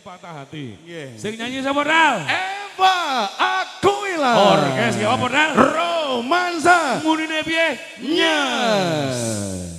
patah hati. Yeah. Sing nyanyi siapa Dal? Eva Aquila. Orkes ya apa Dal? Romansa. Munine piye? Nyas. Ayo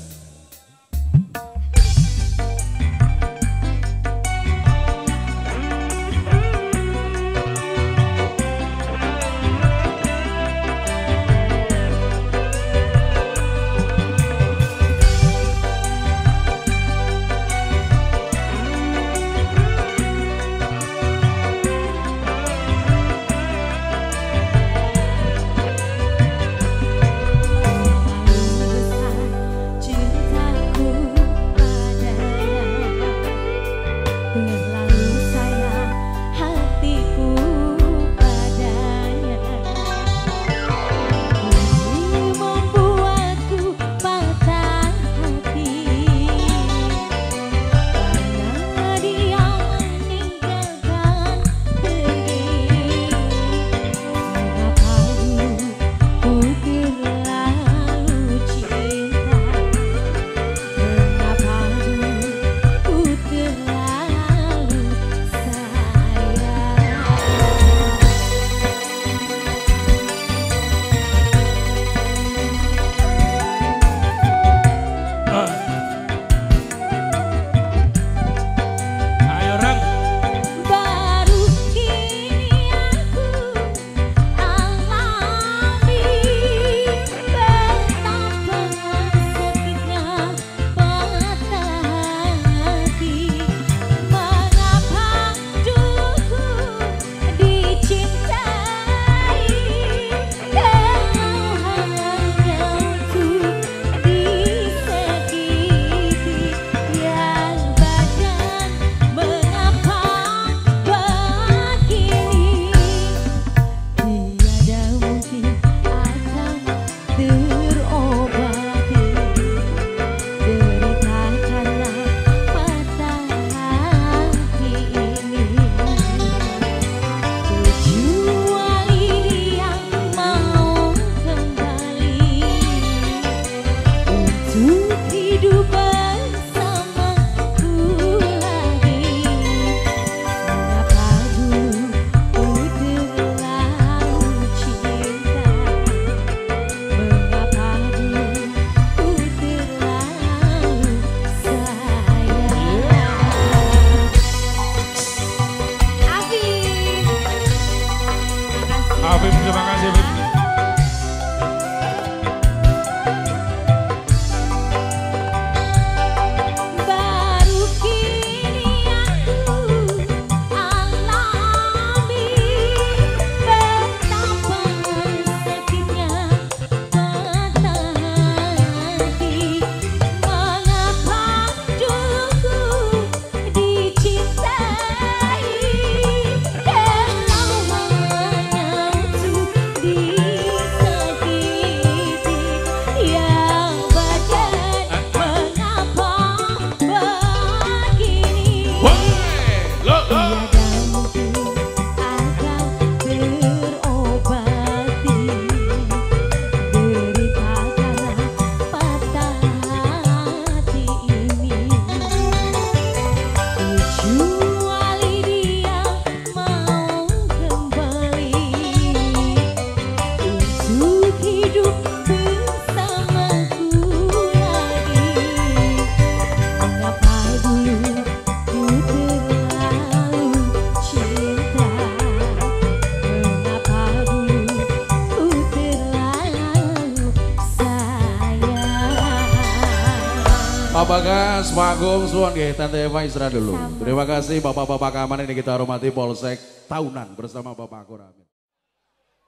Bagas, Pak Agung, Suwon nggih, Tante Eva istirahat dulu. Terima kasih Bapak-bapak keamanan ini kita hormati Polsek Tahunan bersama Bapak Amin.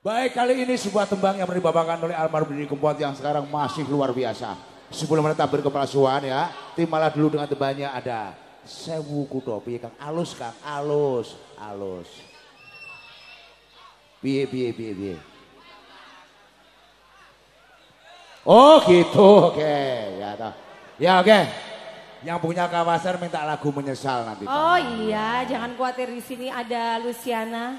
Baik, kali ini sebuah tembang yang dibawakan oleh almarhum Dini Kempot yang sekarang masih luar biasa. Sebelum menetap berkepalsuan ya, timbalah dulu dengan tembangnya ada Sewu Kudo, piye Kang? Alus Kang, alus, alus. Piye, piye, piye, piye. Oh gitu, oke. Ya, toh. Ya oke. Okay. Yang punya kawasan minta lagu menyesal nanti. Oh iya, jangan khawatir di sini ada Luciana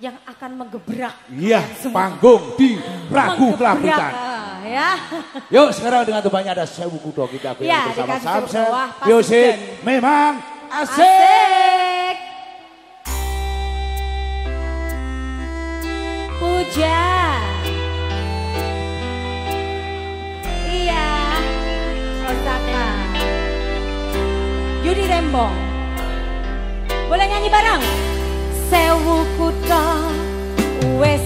yang akan menggebrak. Iya, panggung di Ragu Pelabuhan. Eh, ya. Yuk sekarang dengan temannya ada Sewu Kudo kita ya, bersama Samsel. Yosi, memang asik. Hujan. di Rembong. Boleh nyanyi bareng? Sewu kuda wes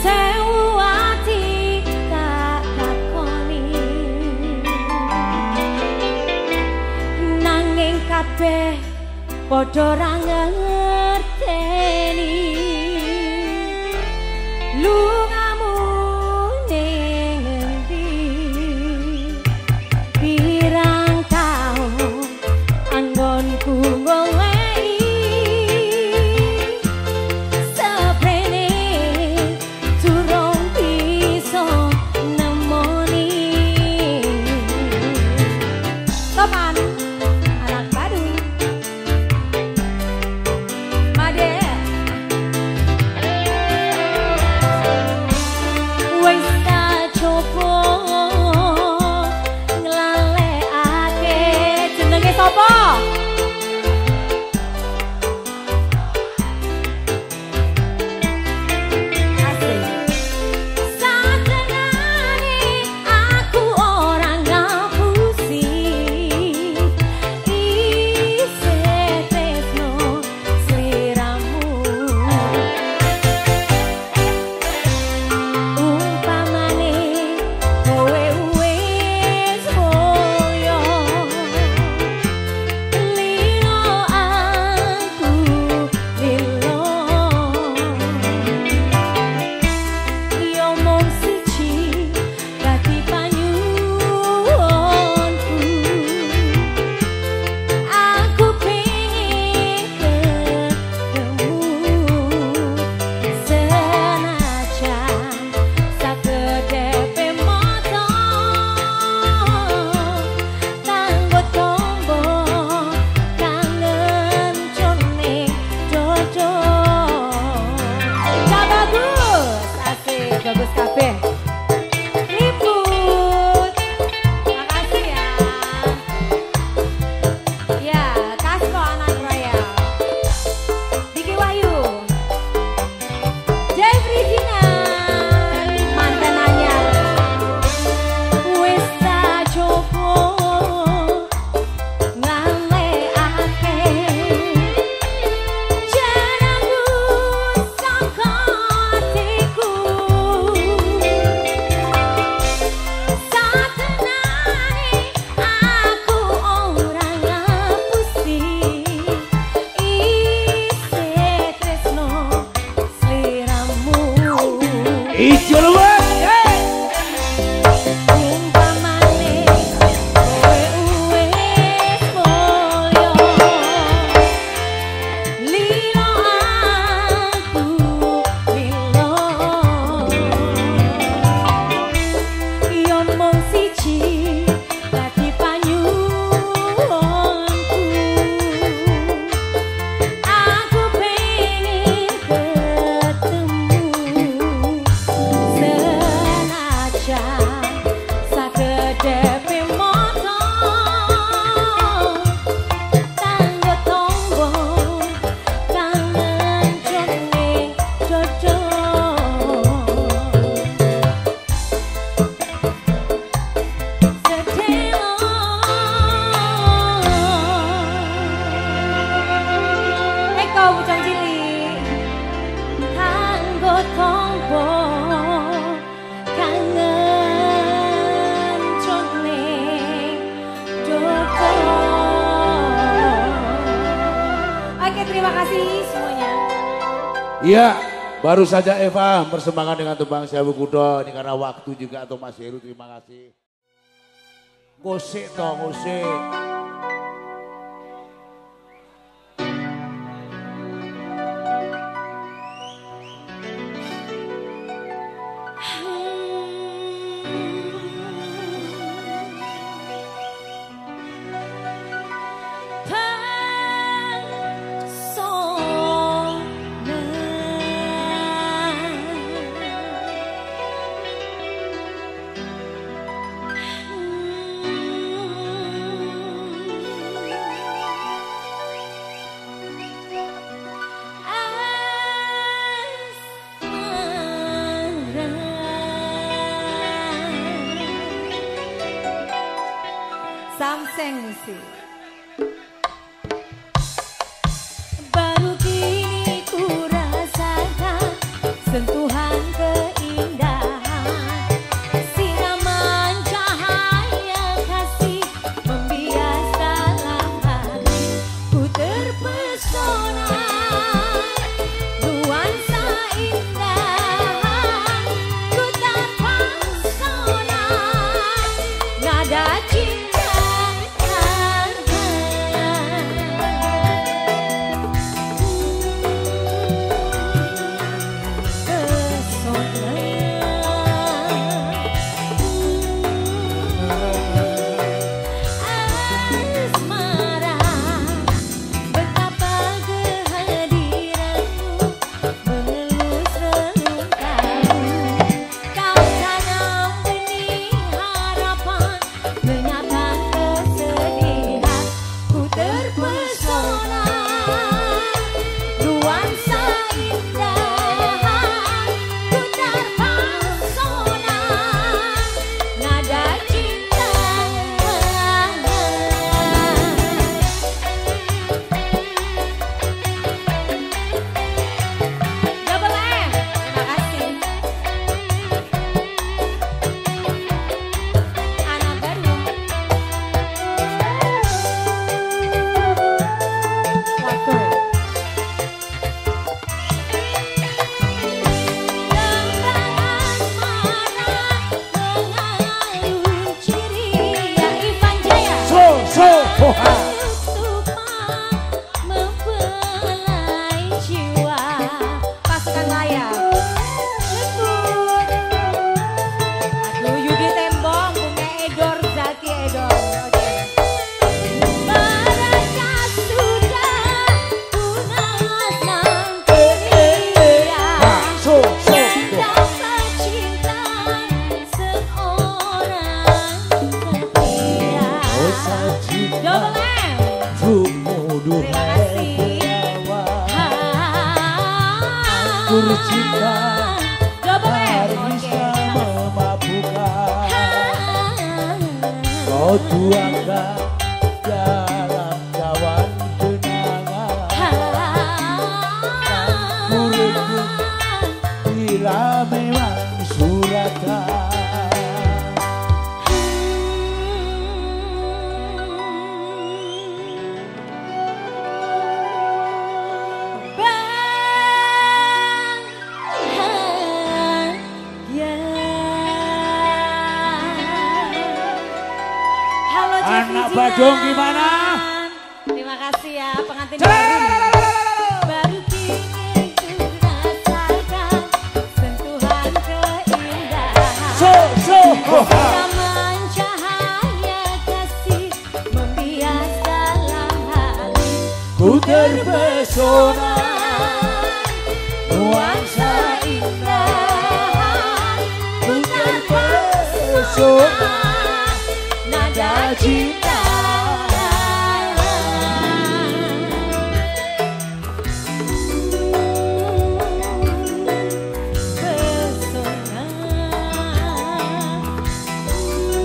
Sewu ati tak Iya, baru saja Eva bersemangat dengan tembang Sewu Kudo. Ini karena waktu juga atau Mas Heru terima kasih. Gosip toh, gosip.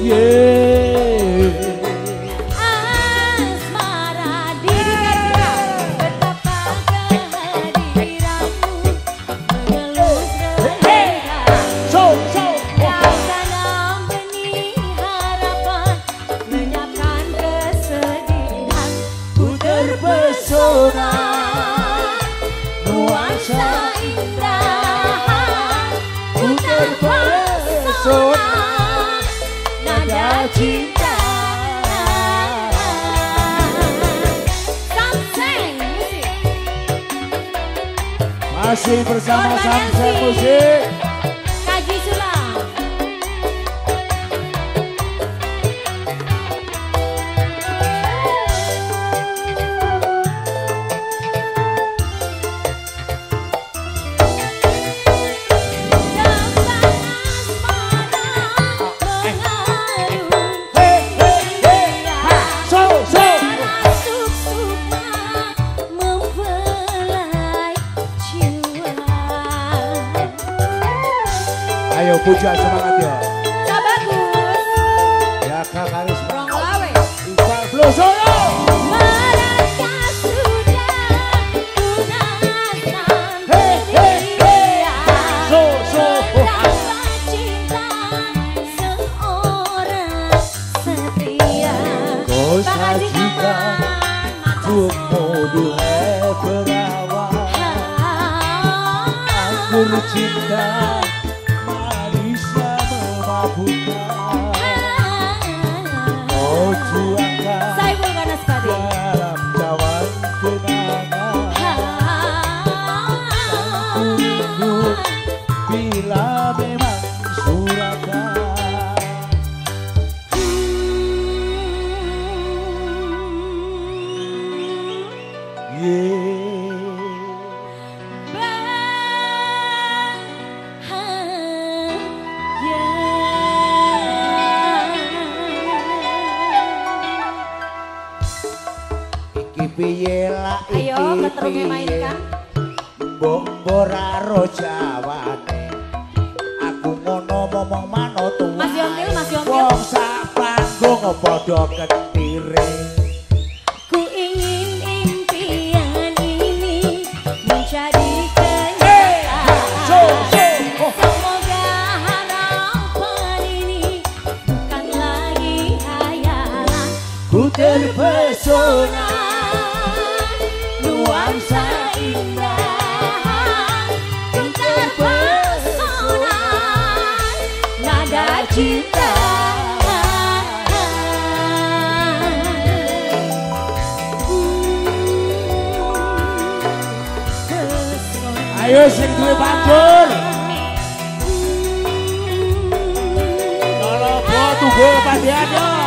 Yeah piye lah iki Ayo keterungi piye. mainkan Mbok ora jawane Aku ngono momong manut Mas Yontil, Mas Yontil. Wong sak panggung padha ketire Ayo sing duwe panggur Kalau po tunggu pandian yo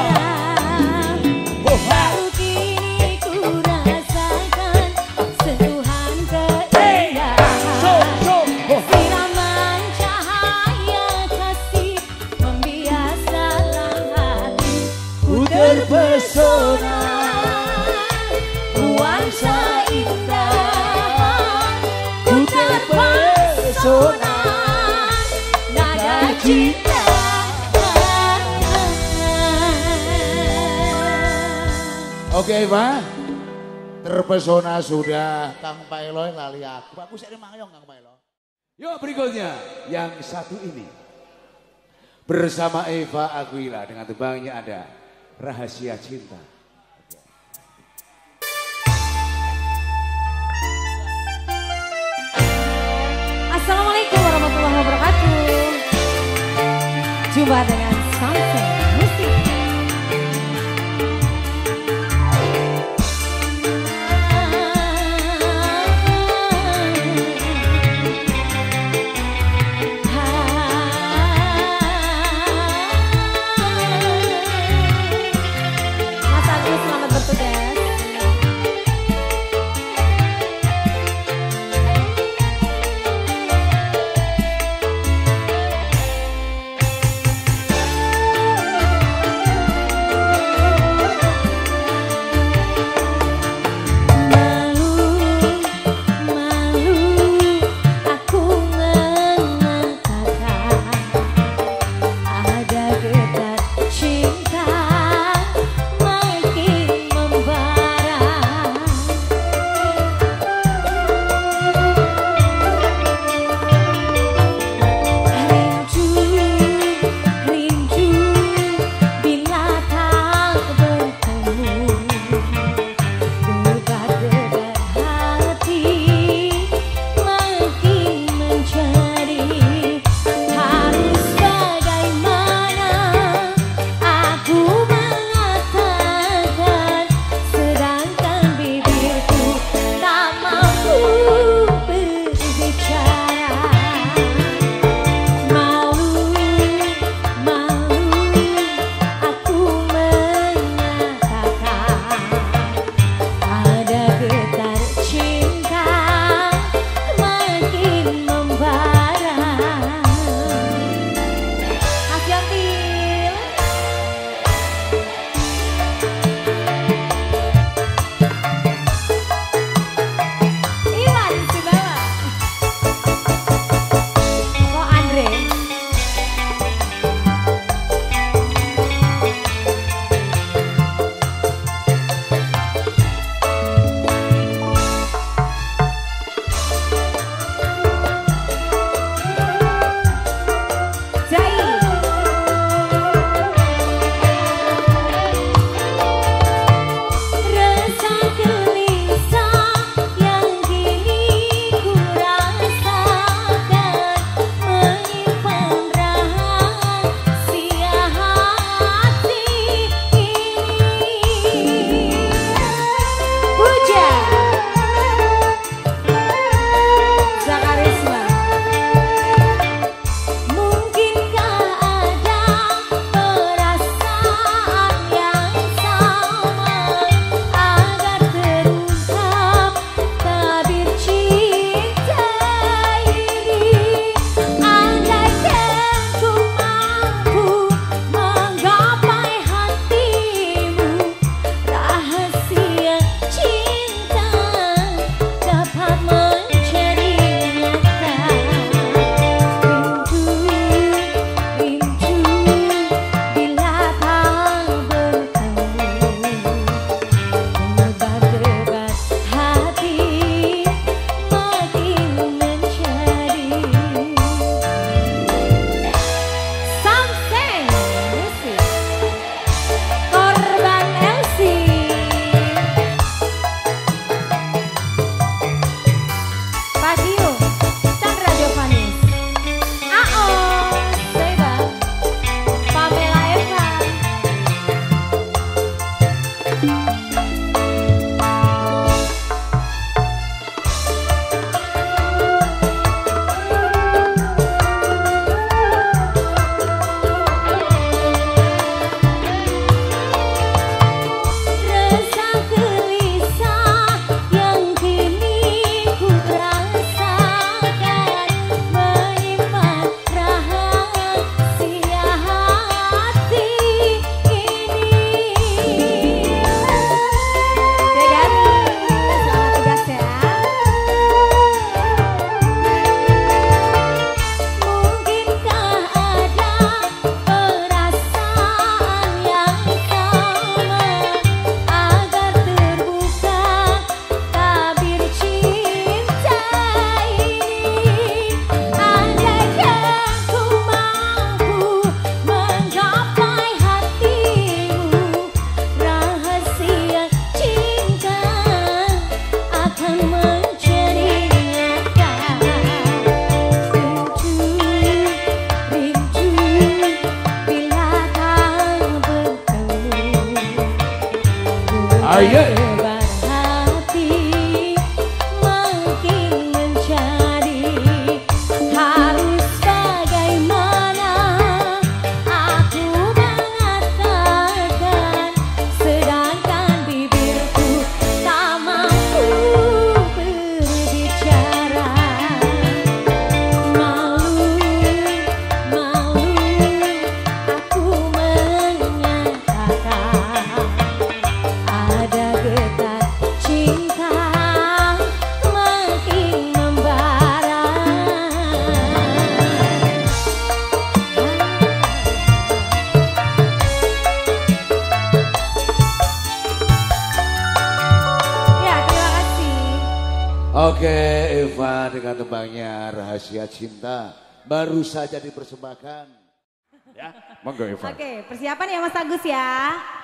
Oke Pak. Terpesona sudah Kang Paeloy lali aku. Aku sih mangyong Kang Paeloy Yuk berikutnya yang satu ini. Bersama Eva Aguila dengan tebangnya ada Rahasia Cinta. Assalamualaikum warahmatullahi wabarakatuh. Jumpa dengan yeah. bisa jadi persembahan Ya, monggo Oke, persiapan ya Mas Agus ya.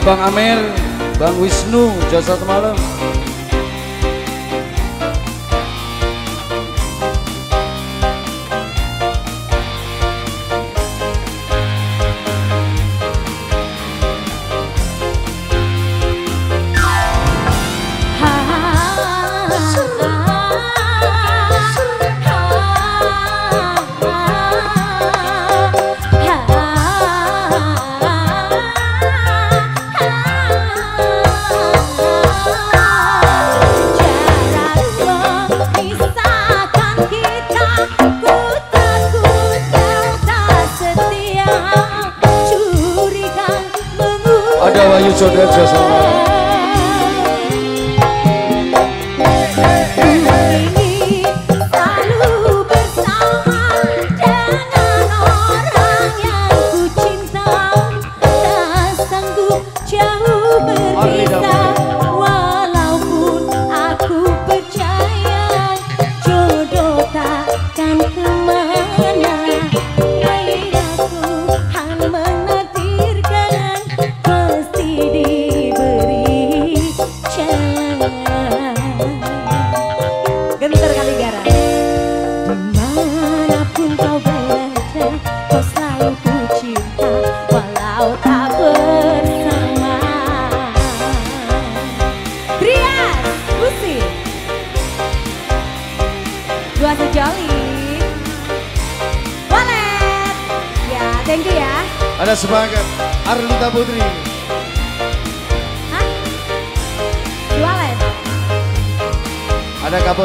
Iya, Bang Amir, Bang Wisnu, jasa semalam.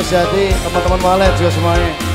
Ada Kapos Jati, teman-teman Walet juga semuanya.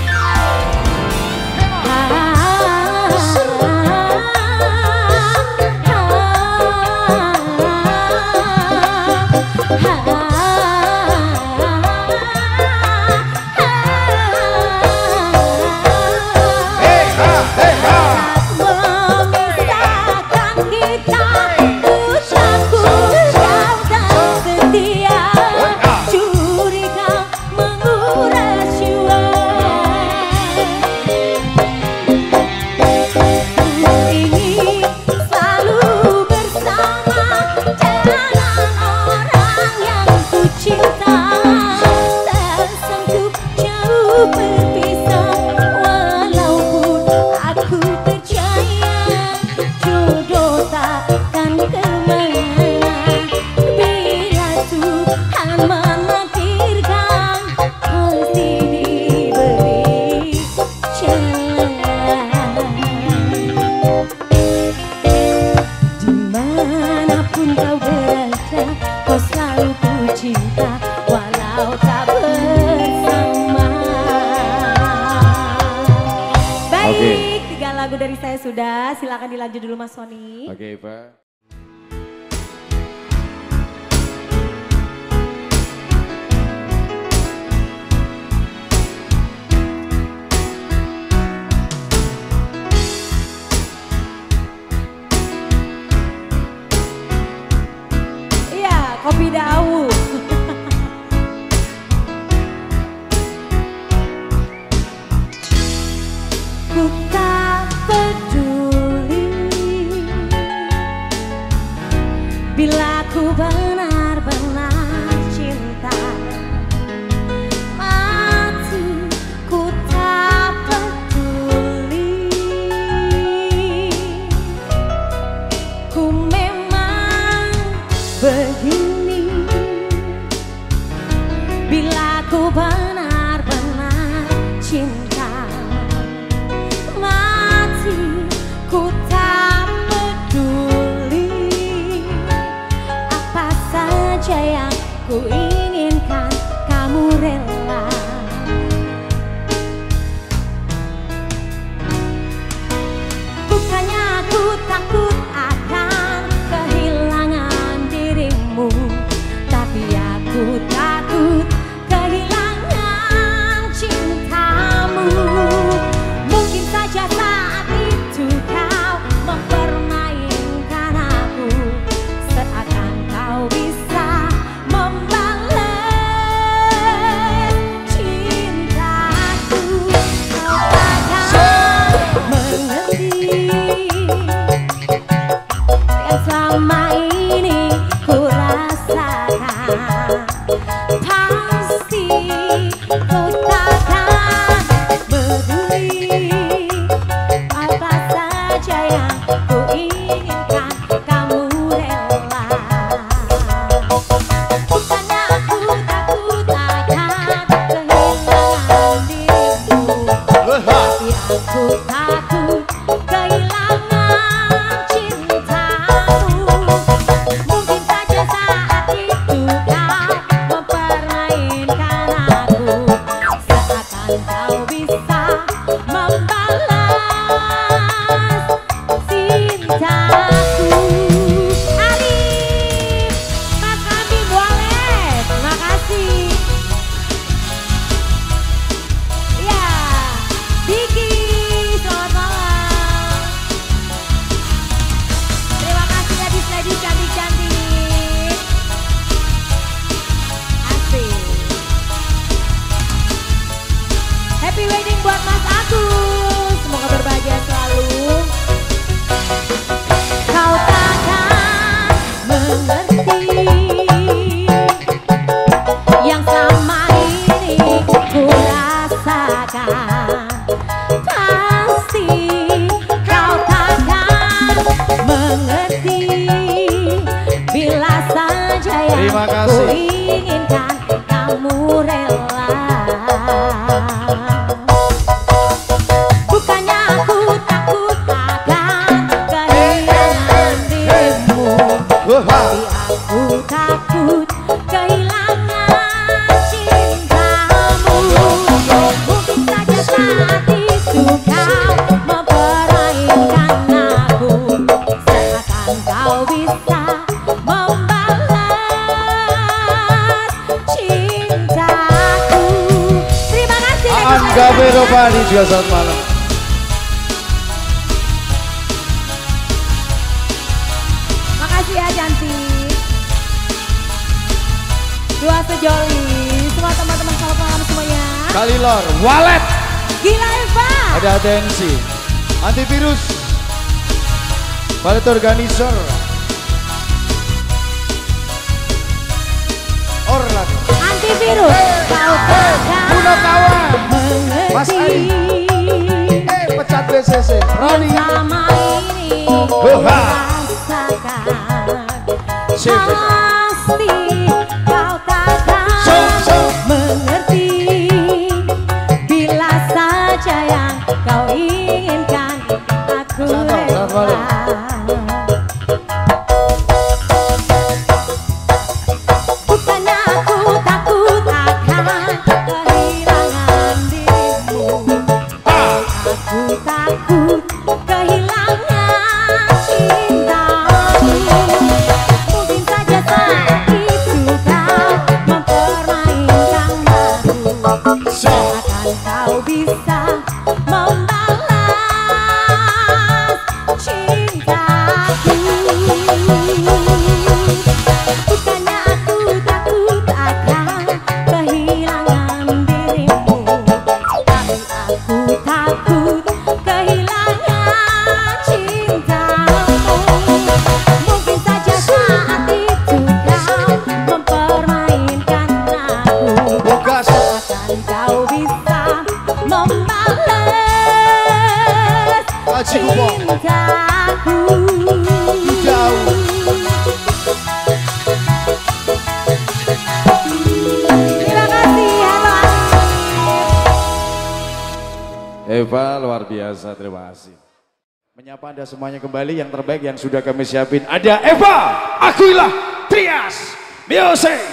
kembali yang terbaik yang sudah kami siapin. Ada Eva Aquila Trias Music.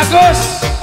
Agus.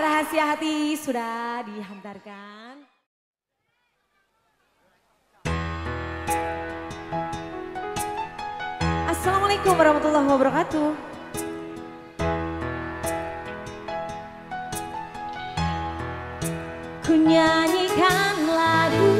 rahasia hati sudah dihantarkan. Assalamualaikum warahmatullahi wabarakatuh. Ku nyanyikan lagu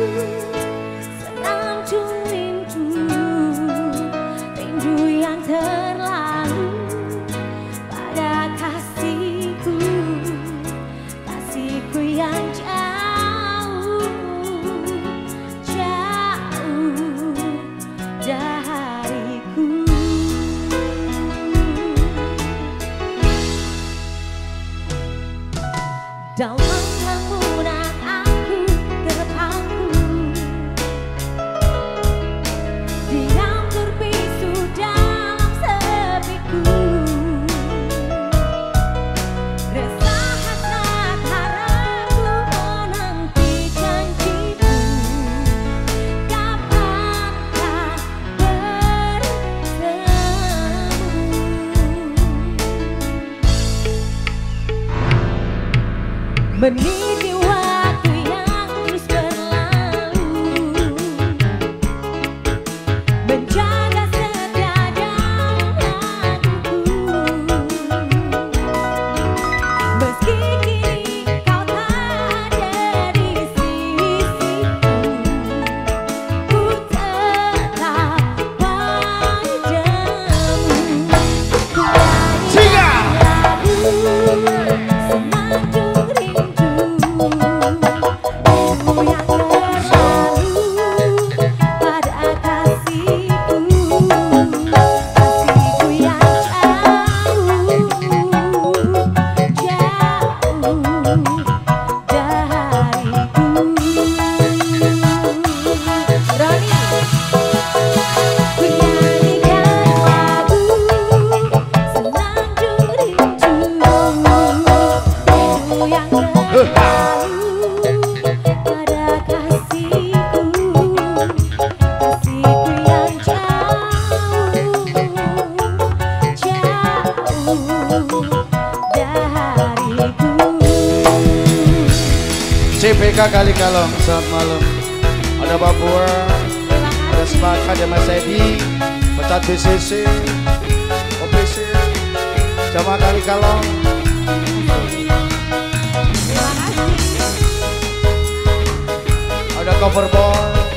me Eka Kali Kalong, saat malam. Ada Papua, ada Semarang ada Mas Edi, Pecat BCC, OPC, Jamaah Kali Kalong. Ada cover ball.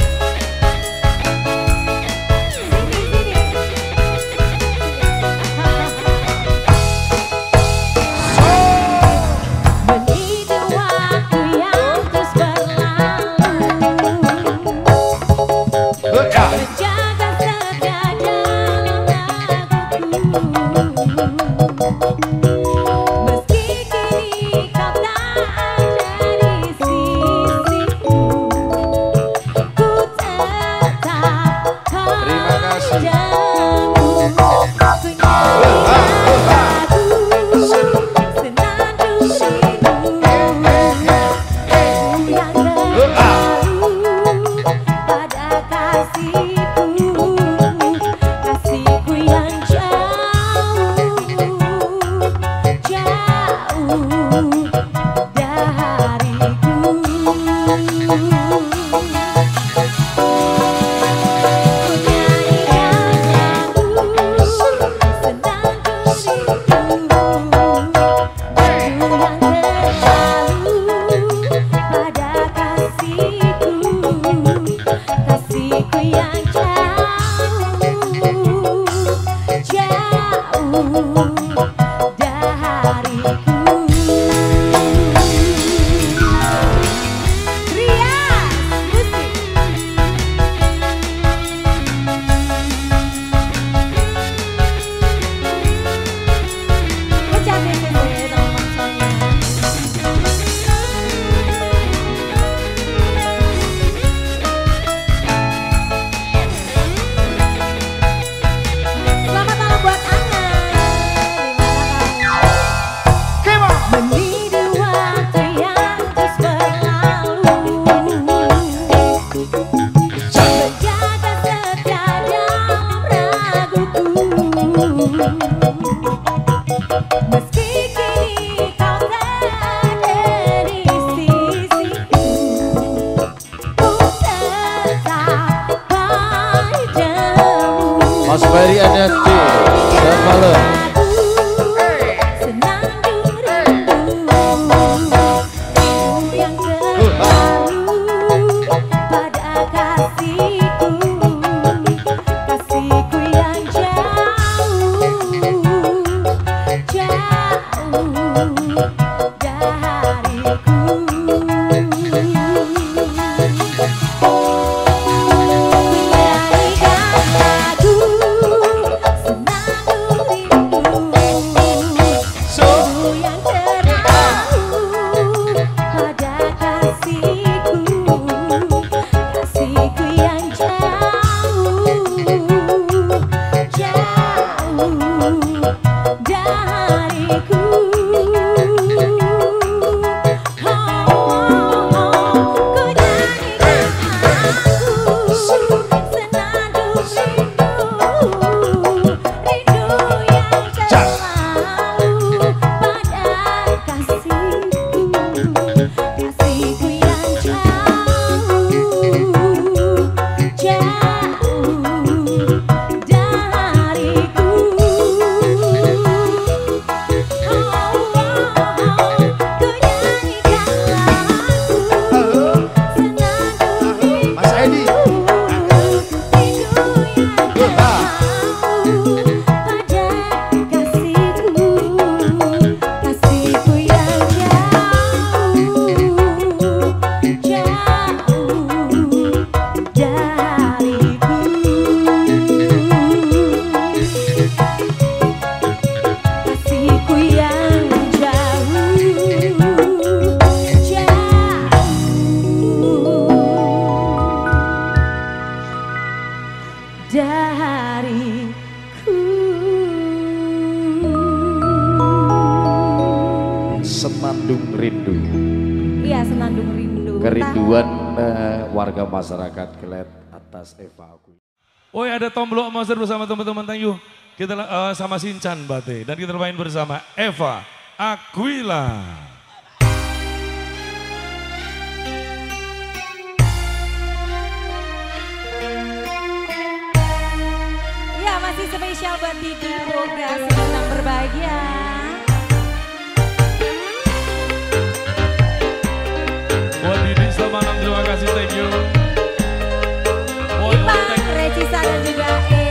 Warga masyarakat Kelet atas Eva Aquila. Oh ada Tomblo Monster bersama teman-teman Thank you. Kita eh, sama Sinchan Bate. Dan kita main bersama Eva Aquila. Iya masih spesial buat Didi Boga senang berbahagia. Kasih thank you. Boy, boy, thank you. Recisa dan juga Ega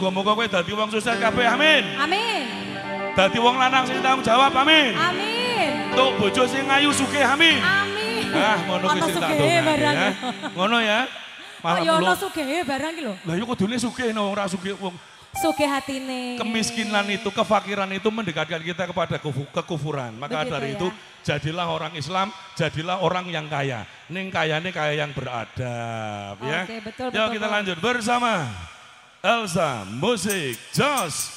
Muga-muga kowe dadi wong sukses kabeh amin. Amin. Dadi wong lanang sing tanggung jawab amin. Amin. Untuk bojo sing ayu sugih amin. Amin. Ah, ngono kuwi sing tak barang. ya. Ngono ya. Malah ya ono sugehe barang ki lho. Lah yo kudune sugih no ora sugih wong. Sugih hatine. Kemiskinan itu, kefakiran itu mendekatkan kita kepada kufu- kekufuran. Maka Begitu dari ya. itu jadilah orang Islam, jadilah orang yang kaya. Ning kayane kaya yang beradab ya. Oke, betul, Yuk betul, kita betul. lanjut bersama Elsa Musik Jos.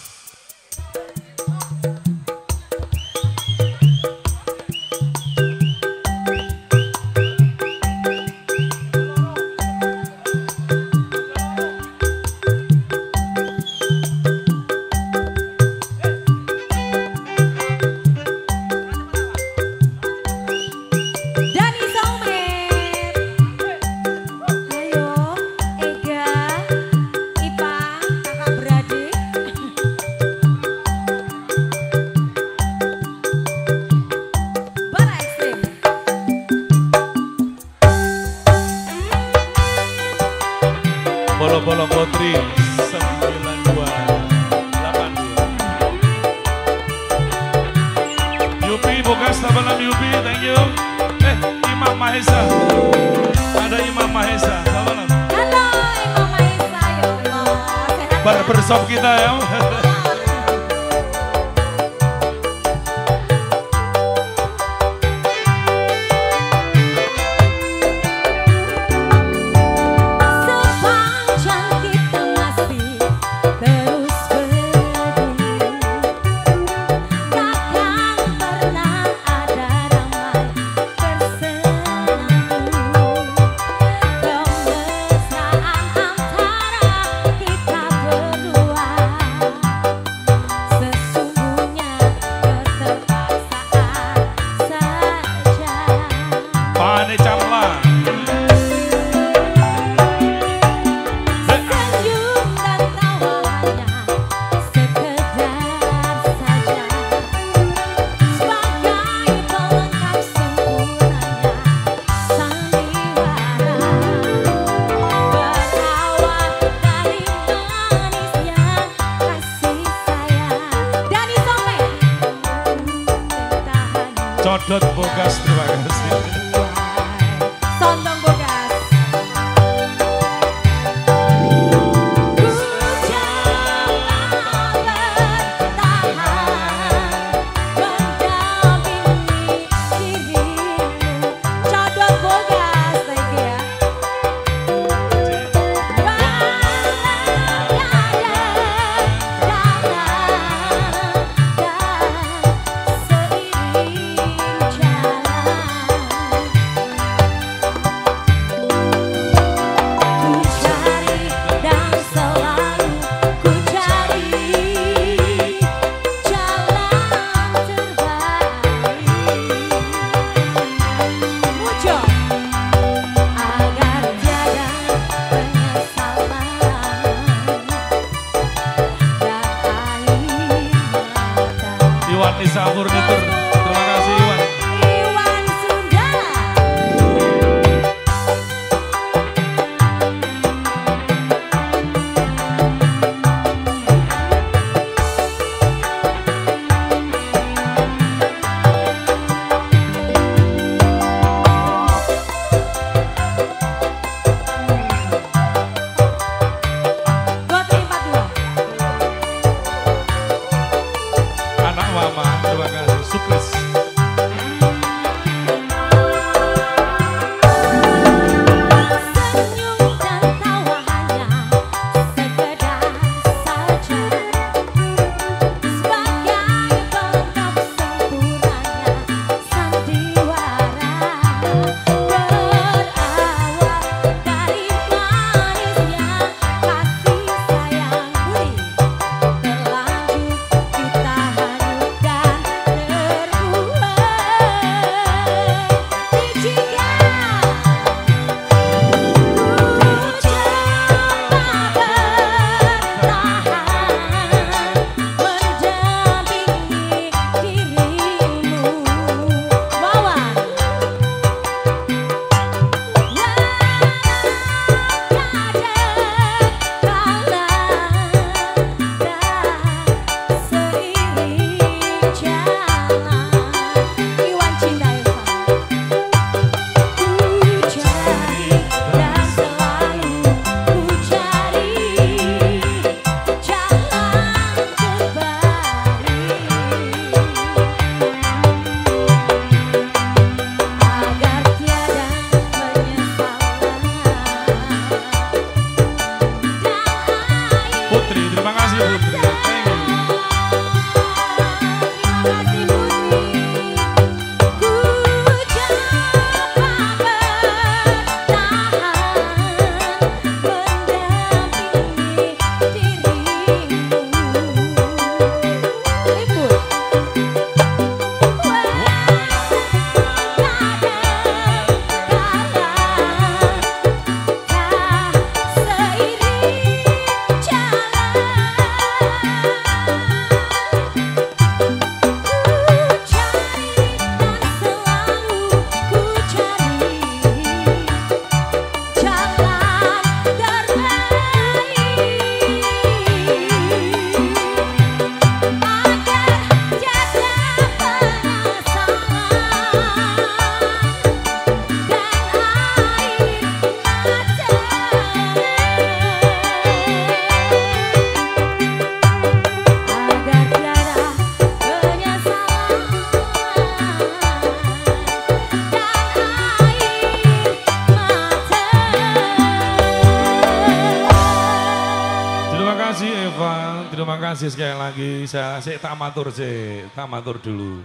anak mama terima kasih. Sukses. Lagi. Saya, tak matur sih, tak matur dulu.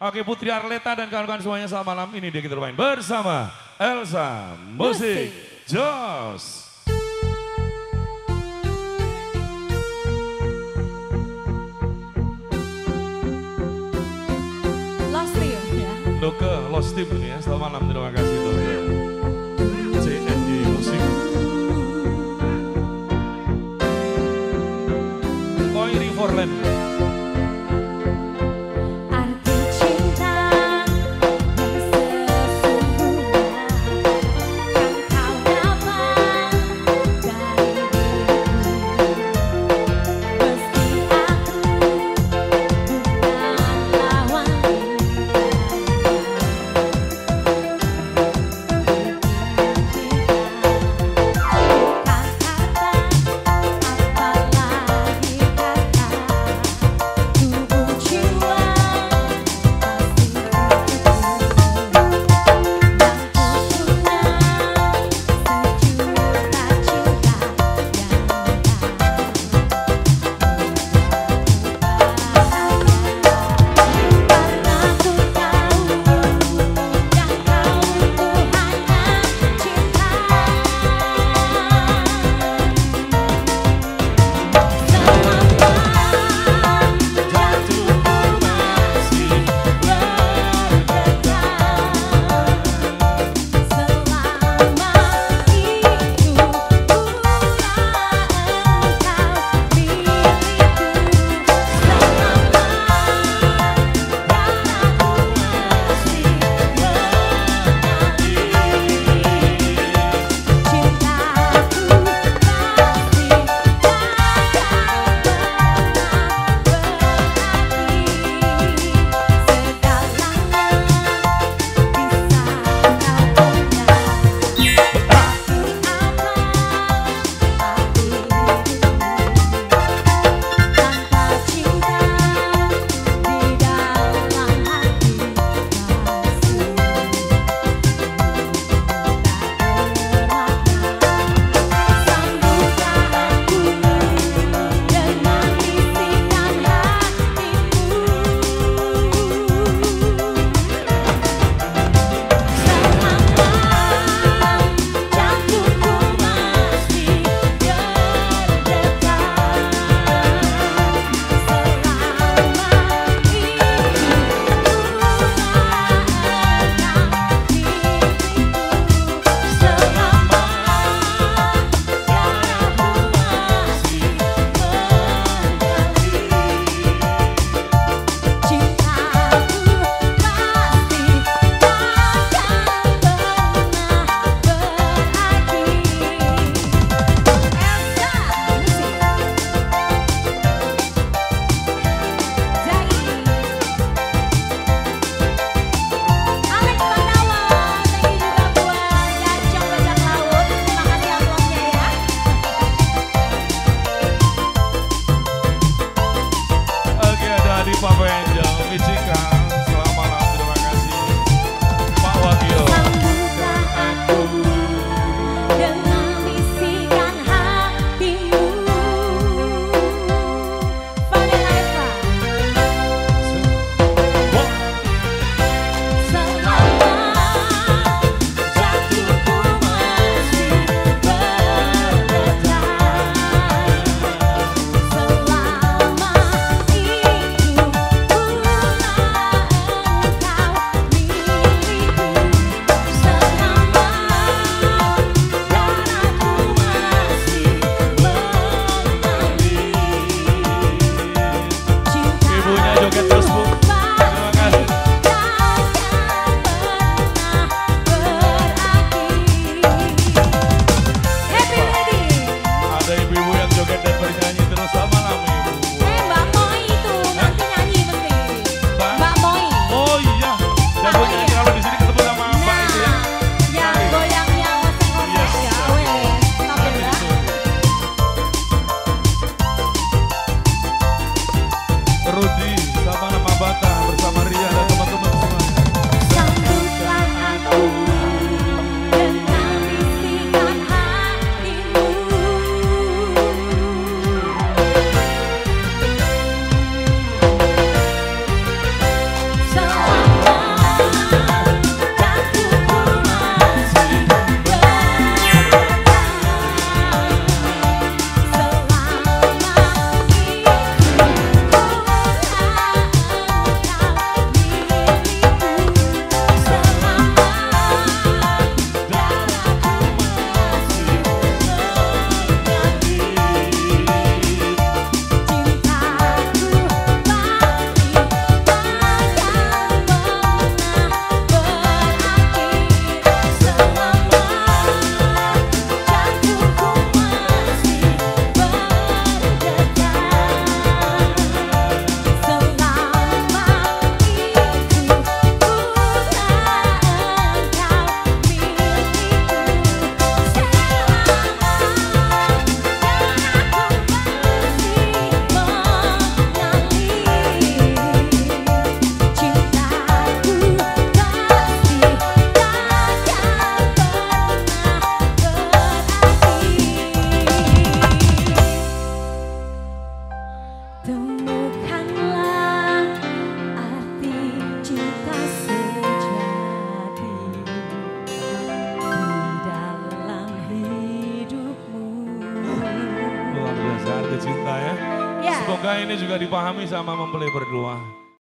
Oke Putri Arleta dan kawan-kawan semuanya selamat malam ini dia kita bermain bersama Elsa Musik Jos. Lost you ya. Doke Lost Team ini ya, selamat malam terima kasih. CNY for. que